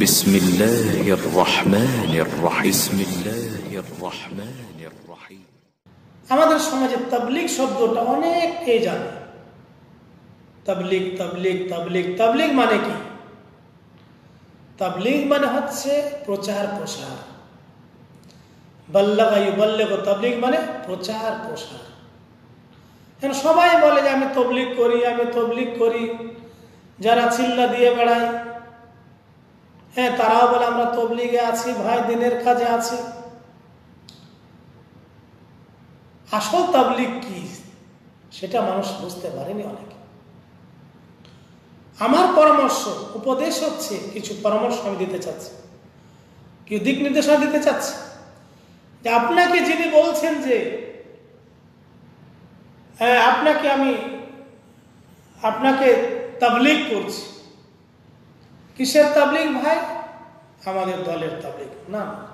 بسم الله الرحمن الرحيم بسم الله الرحمن الرحيم আমাদের সমাজে তাবলিগ শব্দটা অনেকেই জানে তাবলিগ তাবলিগ তাবলিগ তাবলিগ মানে কি তাবলিগ মানে হচ্ছে প্রচার প্রসার বাল্লাগায়ু বাল্লেগ তাবলিগ মানে প্রচার প্রসার এখন সবাই বলে যে আমি তবলিগ করি আমি তবলিগ করি যারা চিল্লা দিয়ে বেড়ায় হ্যাঁ তারাও বলে, আমরা তবলিগে আছি, ভাই, দিনের কাজে আছি। আসল তাবলিগ কি? সেটা মানুষ বুঝতে পারেনি অনেকে। আমার পরামর্শ, উপদেশ হচ্ছে, কিছু পরামর্শ আমি দিতে চাচ্ছি। কেউ দিক নির্দেশনা দিতে চাচ্ছি? যে আপনাকে যিনি বলছেন যে হ্যাঁ আপনাকে আমি, আপনাকে তাবলিগ করছি। কিসের তাবলিগ ভাই? আমাদের দলের তাবলিগ, না?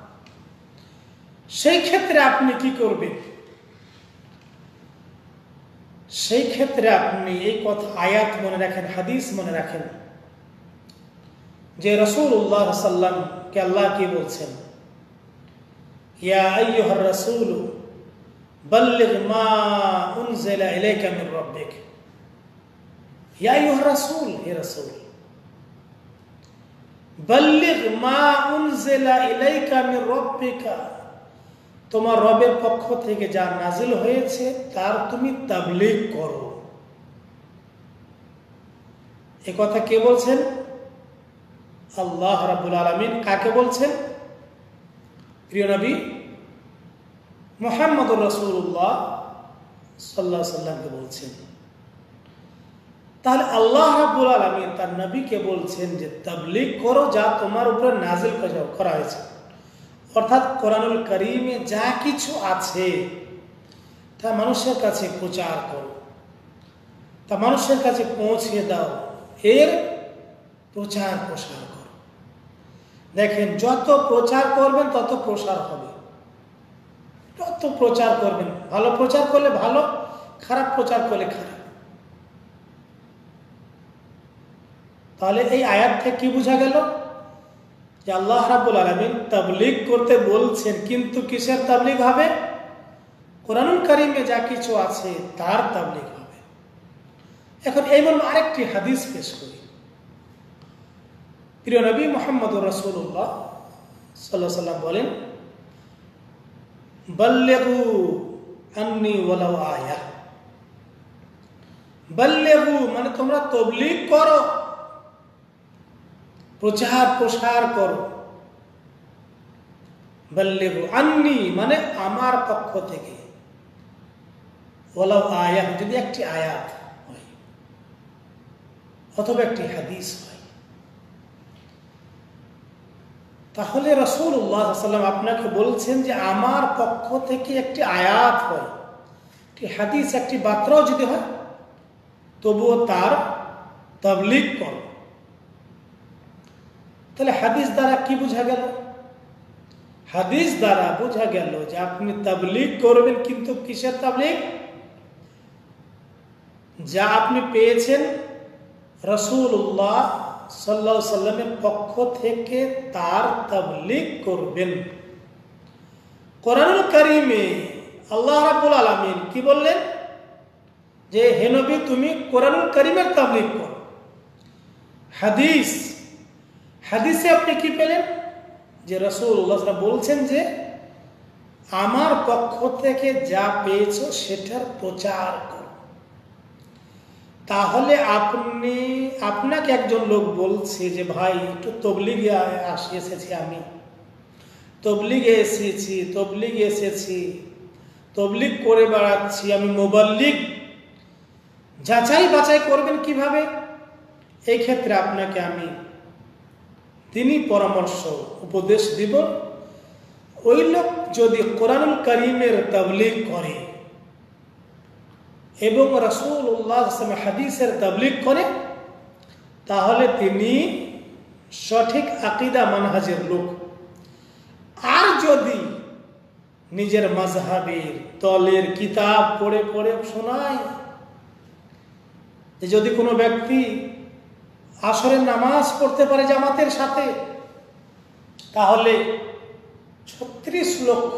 সেই ক্ষেত্রে আপনি কি করবেন? সেই ক্ষেত্রে আপনি এই কথা আয়াত মনে রাখেন, হাদিস মনে রাখেন। যে রসুল উল্লাহ সাল্লামকে আল্লাহ কি বলছেন? ইয়া তোমার রবের পক্ষ থেকে যা নাজিল হয়েছে, তার তুমি তাবলিগ করো। এ কথা কে বলছেন? আল্লাহ রাবুল আলমিন। কাকে বলছেন? প্রিয় নবী, মোহাম্মদুর রসুল্লাহ সাল্লাহ সাল্লামকে বলছেন। তাহলে আল্লাহ রাবুল আলমিন তার নবীকে বলছেন যে, তাবলিগ করো যা তোমার উপরে নাজিল করা হয়েছে। অর্থাৎ কোরআনুল করিমে যা কিছু আছে, তা মানুষের কাছে প্রচার করো। তা মানুষের কাছে পৌঁছে দাও। এর প্রচার প্রসার করো। দেখেন, যত প্রচার করবেন, তত প্রসার হবে। যত প্রচার করবেন, ভালো প্রচার করলে ভালো, খারাপ প্রচার করলে খারাপ। তাহলে এই আয়াত থেকে কি বোঝা গেল? যে আল্লাহ রাবুল আলমিন তাবলিগ করতে বলছেন, কিন্তু কিসের তাবলিগ হবে? কোরআনুল করিমে যা কিছু আছে তার তাবলিগ হবে। এখন এই মর্ম আরেকটি হাদিস পেশ করি। প্রিয় নবী মোহাম্মদ রসুল্লাহ সাল্লাহ সাল্লাম বলেন, বল্লেগু আন্নি আয়া। বল্লেগু মানে তোমরা তবলিগ করো। প্রচার প্রসার করো। আন্নি মানে আমার পক্ষ থেকে। ওলাও আয়াত, যদি একটি আয়াত হয়, অথবা একটি হাদিস হয়, তাহলে রসুল উল্লাহাম আপনাকে বলছেন যে আমার পক্ষ থেকে একটি আয়াত হয়, একটি হাদিস, একটি বার্তাও যদি হয়, তবুও তার তবলিগ করো। তাহলে হাদিস দ্বারা কি বোঝা গেল? হাদিস দ্বারা বোঝা গেল যে আপনি তাবলিগ করবেন, কিন্তু কিসের তাবলিগ? যা আপনি পেয়েছেন রসুল্লাহ সাল্লা সাল্লামের পক্ষ থেকে তার তাবলিগ করবেন। কোরআনুল করিমে আল্লাহ রাবুল আলমিন কি বললেন? যে হেনবি তুমি কোরআনুল করিমের তাবলিগ কর। হাদিস হাদিসে আপনি কি পেলেন? যে রসুল্লাহ বলছেন যে, আমার পক্ষ থেকে যা পেয়েছ সেটার প্রচার কর। তাহলে আপনি, আপনাকে একজন লোক বলছে যে, ভাই, একটু তবলিগে আসি, এসেছি আমি। তবলিগে এসেছি তবলিগে এসেছি। তবলিগ করে বেড়াচ্ছি, আমি মোবাল্লিগ যাচাই বাছাই করবেন কীভাবে? এই ক্ষেত্রে আপনাকে আমি তিনি পরামর্শ, উপদেশ দিব। ওই লোক যদি কোরআনুল করিমের তাবলিগ করে এবং রসুল উল্লাহ হাদিসের তাবলিগ করে, তাহলে তিনি সঠিক আকিদা মানহাজের লোক। আর যদি নিজের মাঝহাবের দলের কিতাব পড়ে পড়ে শোনায়, যদি কোনো ব্যক্তি আসরের নামাজ পড়তে পারে জামাতের সাথে, তাহলে ছত্রিশ লক্ষ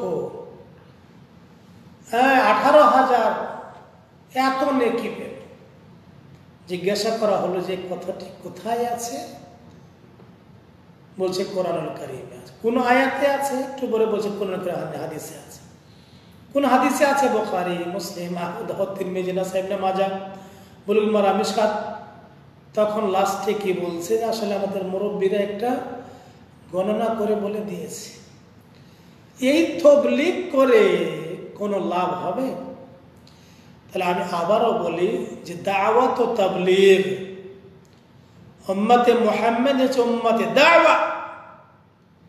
হ্যাঁ আঠারো হাজার এত নেকি পেল। জিজ্ঞাসা করা হলো যে কথাটি কোথায় আছে? বলছে কোরআনুল কারিমে আছে। কোন আয়াতে আছে? একটু বলে বলছে কোন হাদিসে আছে। কোন হাদিসে আছে? বোখারি, মুসলিম, আহমদ সাহেব সাহেবনে মাজা বলুন মারা তখন লাস্টে কি বলছে আসলে আমাদের মুরব্বীরা একটা গণনা করে বলে দিয়েছে। এই তবলিগ করে কোনো লাভ হবে? তাহলে আমি আবারও বলি যে দাওয়াত ও তবলিগ উম্মতে মোহাম্মদ হচ্ছে দাওয়া।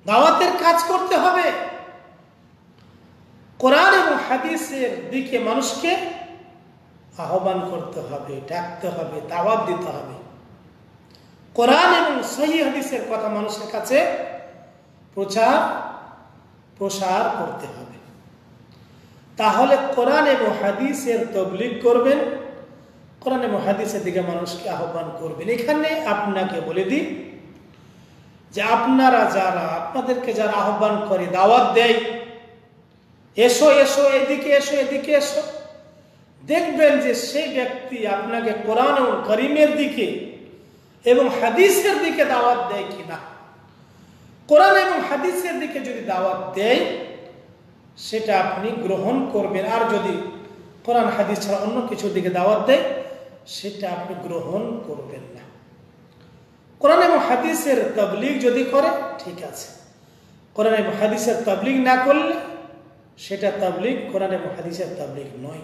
দাওয়াতের কাজ করতে হবে। কোরআন এবং হাদিসের দিকে মানুষকে আহ্বান করতে হবে, ডাকতে হবে, দাওয়াত দিতে হবে। কোরআন এবং সহি হাদিসের কথা মানুষের কাছে প্রচার, প্রসার করতে হবে। তাহলে কোরআন এবং হাদিসের তবলিগ করবেন, কোরআন এবং হাদিসের দিকে মানুষকে আহ্বান করবেন। এখানে আপনাকে বলে দিই যে আপনারা যারা, আপনাদেরকে যারা আহ্বান করে, দাওয়াত দেয়, এসো এসো, এদিকে এসো এদিকে এসো, দেখবেন যে সেই ব্যক্তি আপনাকে কোরআন এবং করিমের দিকে এবং হাদিসের দিকে দাওয়াত দেয় কিনা? কোরআন এবং হাদিসের দিকে যদি দাওয়াত দেয়, সেটা আপনি গ্রহণ করবেন। আর যদি কোরআন, হাদিস ছাড়া অন্য কিছুর দিকে দাওয়াত দেয়, সেটা আপনি গ্রহণ করবেন না। কোরআন এবং হাদিসের তবলিগ যদি করে, ঠিক আছে। কোরআন এবং হাদিসের তবলিগ না করলে, সেটা তাবলিগ কোরআন এবং হাদিসের তাবলিগ নয়।